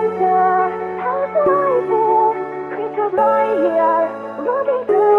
wonder, how do I feel? Creatures lie here, looking through.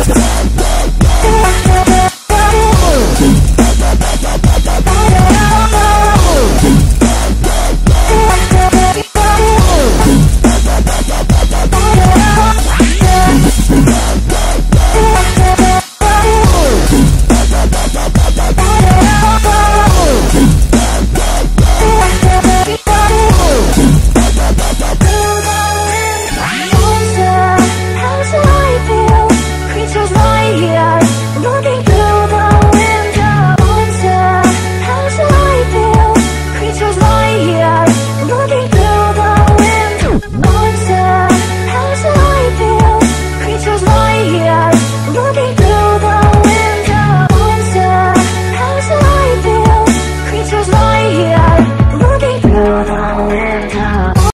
Yes.